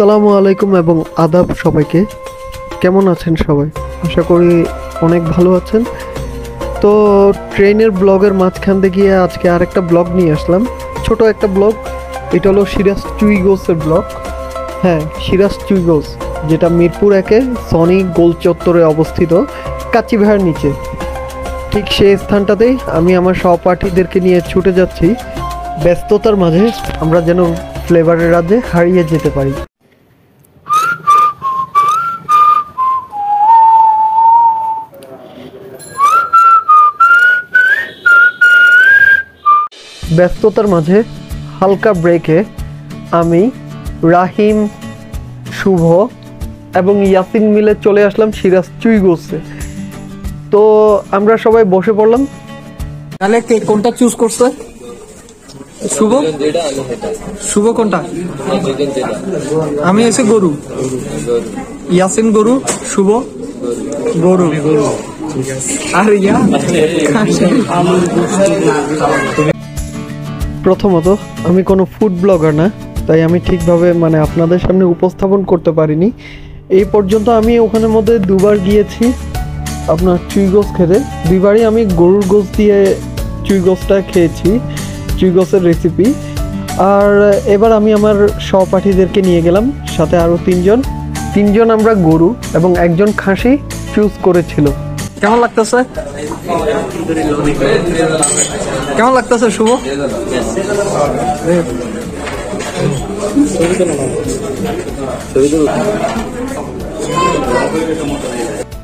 আসসালামু আলাইকুম এবং আদাব সবাইকে। কেমন আছেন সবাই? আশা করি অনেক ভালো আছেন। তো ট্রেনের ব্লগের মাঝখান দিয়ে গিয়ে আজকে আরেকটা ব্লগ নিয়ে আসলাম। ছোট একটা ব্লগ, এটা হলো সিরাজ চুইগোসের ব্লগ। হ্যাঁ সিরাজ চুইগোস, যেটা মিরপুর একে সনি গোল চত্বরে অবস্থিত কাচিভার নিচে। ঠিক সেই স্থানটাতেই আমি আমার সহপাঠীদেরকে নিয়ে ছুটে যাচ্ছি। ব্যস্ততার মাঝে আমরা যেন ফ্লেভারের রাজ্যে হারিয়ে যেতে পারি। ব্যস্ততার মাঝে হালকা ব্রেকে আমি রাহিম শুভ এবং ইয়াসিন মিলে চলে আসলাম সিরাজ চুইগোসে তো আমরা সবাই বসে পড়লাম। তাহলে কে কোনটা চুজ করছে? শুভ? শুভ কোনটা? আমি এসে গরু। ইয়াসিন গরু শুভ? গরু। আর ইয়া? প্রথমত, আমি কোনো ফুড ব্লগার না, তাই আমি ঠিকভাবে মানে আপনাদের সামনে উপস্থাপন করতে পারিনি। এই পর্যন্ত আমি ওখানের মধ্যে দুবার গিয়েছি আপনার চুই গোস খেতে। দুইবারই আমি গরুর গোস দিয়ে চুই গোসটা খেয়েছি, চুই গোসের রেসিপি আর এবার আমি আমার সহপাঠীদেরকে নিয়ে গেলাম, সাথে আরও তিনজন। তিনজন আমরা গরু এবং একজন খাসি চুজ করেছিল। কেমন লাগতেছে? কেমন লাগতেছে, শুভ?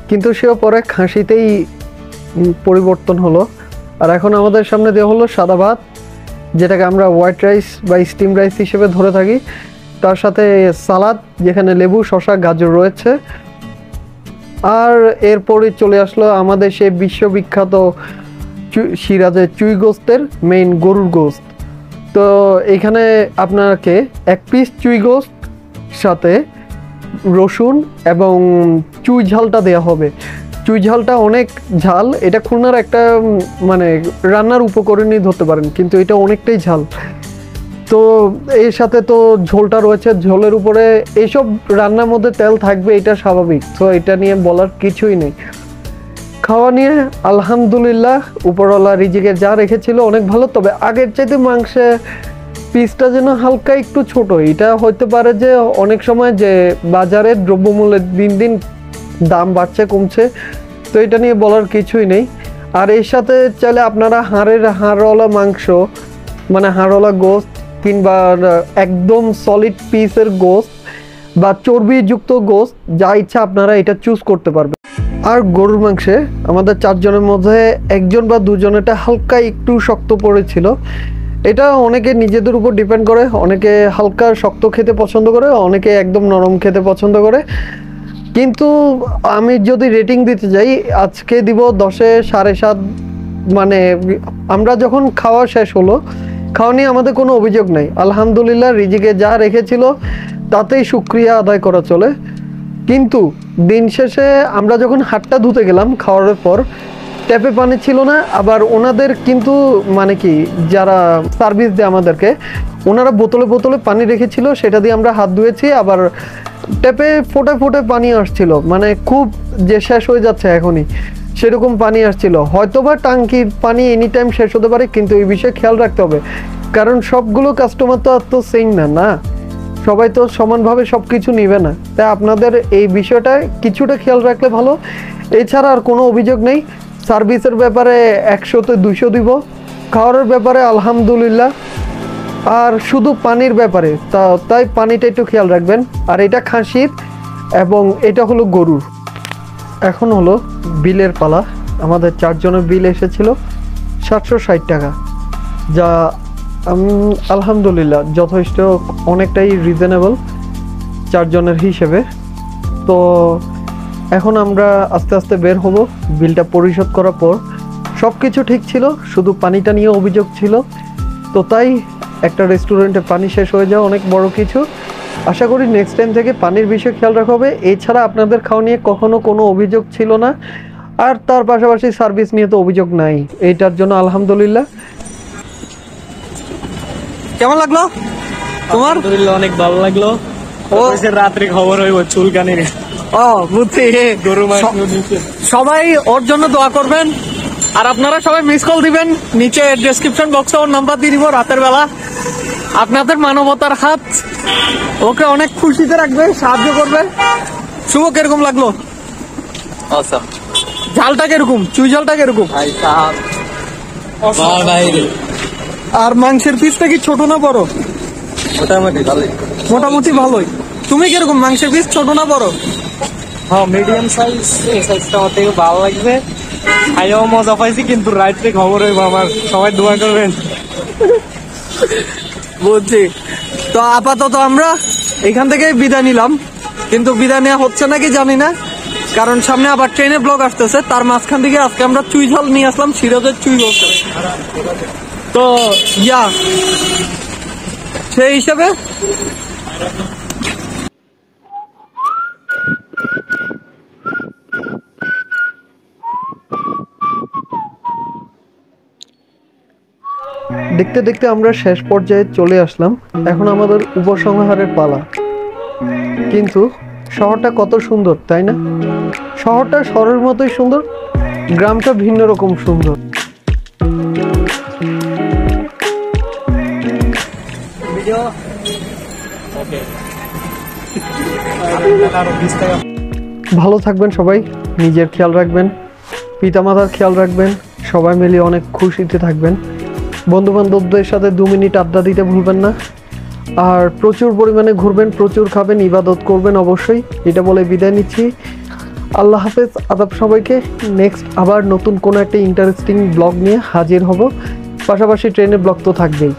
কিন্তু সেও পরে খাসিতেই পরিবর্তন হলো। আর এখন আমাদের সামনে দেওয়া হলো সাদা ভাত, যেটাকে আমরা হোয়াইট রাইস বা স্টিম রাইস হিসেবে ধরে থাকি। তার সাথে সালাদ যেখানে লেবু শশা গাজর রয়েছে। আর এরপরে চলে আসলো আমাদের সে বিশ্ববিখ্যাত সিরাজের চুই গোস্তের মেইন গরুর গোস্ত। তো এখানে আপনাকে এক পিস চুই গোস্ত সাথে রসুন এবং চুই ঝালটা দেওয়া হবে। চুই ঝালটা অনেক ঝাল, এটা খুলনার একটা মানে রান্নার উপকরণই ধরতে পারেন, কিন্তু এটা অনেকটাই ঝাল। তো এর সাথে তো ঝোলটা রয়েছে, ঝোলের উপরে এইসব রান্নার মধ্যে তেল থাকবে, এটা স্বাভাবিক। তো এটা নিয়ে বলার কিছুই নেই। খাওয়া নিয়ে আলহামদুলিল্লাহ উপরওয়ালা রিজিকে যা রেখেছিল অনেক ভালো, তবে আগের চাইতে মাংসে পিসটা যেন হালকা একটু ছোট। এটা হতে পারে যে অনেক সময় যে বাজারে দ্রব্যমূল্যের দিন দিন দাম বাড়ছে, কমছে, তো এটা নিয়ে বলার কিছুই নেই। আর এর সাথে চাইলে আপনারা হাড়ের হাড়ওয়ালা মাংস মানে হাড়ওয়ালা গোস্ত কিংবা একদম সলিড পিসের গোস্ত বা চর্বিযুক্ত গোস্ত যা ইচ্ছা আপনারা এটা চুজ করতে পারবেন। আর গরুর মাংসে আমাদের চারজনের মধ্যে একজন বা দুজনেরটা হালকা একটু শক্ত পড়েছিল। এটা অনেকে নিজেদের উপর ডিপেন্ড করে, অনেকে হালকা শক্ত খেতে পছন্দ করে, অনেকে একদম নরম খেতে পছন্দ করে। কিন্তু আমি যদি রেটিং দিতে যাই, আজকে দিব দশে সাড়ে সাত মানে আমরা যখন খাওয়া শেষ হলো খাওয়া নিয়ে আমাদের কোনো অভিযোগ নেই। আলহামদুলিল্লাহ, রিজিকে যা রেখেছিল, তাতেই সুক্রিয়া আদায় করা চলে। কিন্তু দিন শেষে আমরা যখন হাতটা ধুতে গেলাম, খাওয়ার পর, ট্যাপে পানি ছিল না, আবার ওনাদের কিন্তু মানে কি, যারা সার্ভিস দেয় আমাদেরকে, ওনারা বোতলে বোতলে পানি রেখেছিল, সেটা দিয়ে আমরা হাত ধুয়েছি, আবার ট্যাপে ফোটে ফোটে পানি আসছিল। মানে খুব যে শেষ হয়ে যাচ্ছে এখনই। সেরকম পানি আসছিল। হয়তোবা টাঙ্কির পানি এনি টাইম শেষ হতে পারে, কিন্তু এই বিষয়ে খেয়াল রাখতে হবে। কারণ সবগুলো কাস্টমার তো আর তো সেম না না? সবাই তো সমানভাবে সব কিছু নিবে না। তাই আপনাদের এই বিষয়টা কিছুটা খেয়াল রাখলে ভালো। এছাড়া আর কোনো অভিযোগ নেই। সার্ভিসের ব্যাপারে একশোতে দুশো দিব। খাওয়ার ব্যাপারে আলহামদুলিল্লাহ। আর শুধু পানির ব্যাপারে, তা তাই পানিটা একটু খেয়াল রাখবেন। আর এটা খাসির এবং এটা হলো গরুর। এখন হলো বিলের পালা। আমাদের চারজনের বিল এসেছিল সাতশো ষাট টাকা, যা আলহামদুলিল্লাহ যথেষ্ট অনেকটাই রিজনেবল চারজনের হিসেবে। তো এখন আমরা আস্তে আস্তে বের হব বিলটা পরিশোধ করার পর। সব কিছু ঠিক ছিল, শুধু পানিটা নিয়ে অভিযোগ ছিল। তো তাই একটা রেস্টুরেন্টে পানি শেষ হয়ে যাওয়া অনেক বড় কিছু। আশা করি নেক্সট টাইম থেকে পানির বিষয়ে খেয়াল রাখা হবে। এছাড়া আপনাদের খাওয়া নিয়ে কখনো কোনো অভিযোগ ছিল না। আর তার পাশাপাশি সার্ভিস নিয়ে তো অভিযোগ নাই। এইটার জন্য আলহামদুলিল্লাহ। কেমন লাগল? তোমার? অনেক ভালো লাগল। ও। রাত্রে খবর হইব চুলকানি ও বুঝছি। সবাই ওর জন্য দোয়া করবেন। আর আপনারা সবাই মিস কল দিবেন। নিচে ডেসক্রিপশন বক্সে ওর নাম্বার দিয়ে দিব রাতের বেলা। আপনাদের মানবতার হাত। ওকে অনেক খুশিতে রাখবে সাহায্য করবে। শুভ কীরকম লাগল? অসম ঝালটা কীরকম? চুই ঝালটা কীরকম? ভাই সাহাব ভাই। আর মাংসের পিসটা কি ছোট না বড়? মোটামুটি ভালোই। মোটামুটি ভালোই। তুমি কীরকম? মাংসের পিস ছোট না বড়? হ্যাঁ মিডিয়াম সাইজ এই সাইজটা আমার থেকে ভালো লাগবে। খাইও মজা পাইছি কিন্তু রাত্রে খবর হইব আমার। সবাই দোয়া করবেন। বুঝছি। তো আপাতত আমরা এখান থেকে বিদায় নিলাম। কিন্তু বিদায় নেওয়া হচ্ছে নাকি জানি না। কারণ সামনে আবার ট্রেনে ব্লগ আসতেছে। তার মাঝখান থেকে আজকে আমরা চুই ঝাল নিয়ে আসলাম, সিরাজের চুই বলছে তো, ইয়া। সেই হিসাবে দেখতে দেখতে আমরা শেষ পর্যায়ে চলে আসলাম। এখন আমাদের উপসংহারের পালা। কিন্তু শহরটা কত সুন্দর, তাই না? শহরটা শহরের মতোই সুন্দর, গ্রামটা ভিন্ন রকম সুন্দর। ভালো থাকবেন সবাই, নিজের খেয়াল রাখবেন, পিতামাতার খেয়াল রাখবেন, সবাই মিলে অনেক খুশিতে থাকবেন। বন্ধু বান্ধবদের সাথে দু মিনিট আড্ডা দিতে ভুলবেন না। আর প্রচুর পরিমাণে ঘুরবেন, প্রচুর খাবেন, ইবাদত করবেন অবশ্যই। এটা বলে বিদায় নিচ্ছি। আল্লাহ হাফেজ, আদাব সবাইকে। নেক্সট আবার নতুন কোনো একটা ইন্টারেস্টিং ব্লগ নিয়ে হাজির হব। পাশাপাশি ট্রেনের ব্লগ তো থাকবেই।